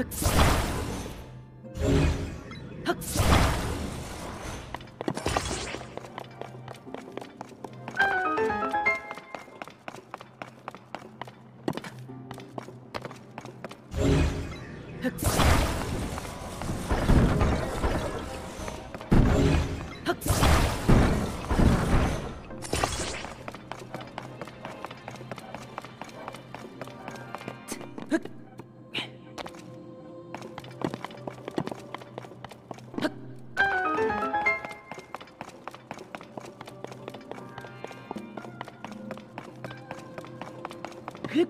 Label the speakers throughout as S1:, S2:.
S1: Hooks.
S2: Hip.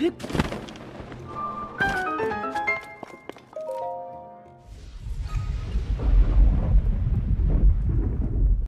S3: ¿Qué?